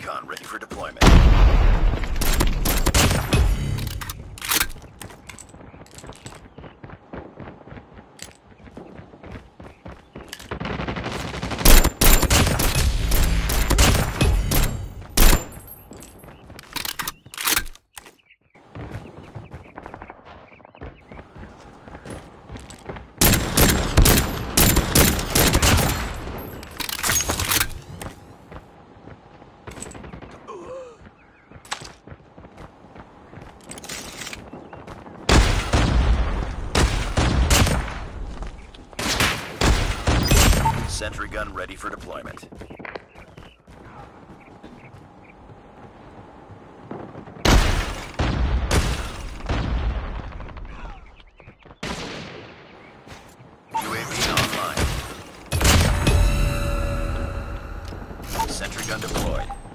recon ready for deployment. Sentry gun ready for deployment. Sentry gun deployed.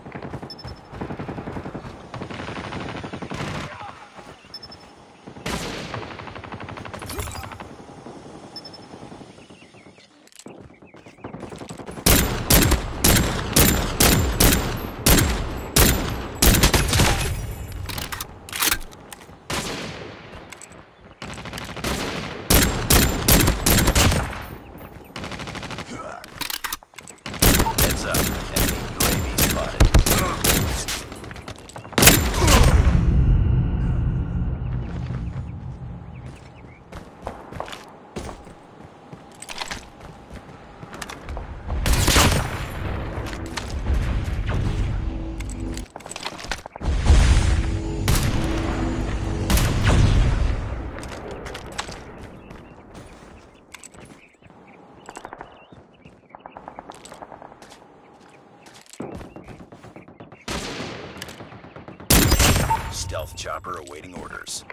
Stealth chopper awaiting orders.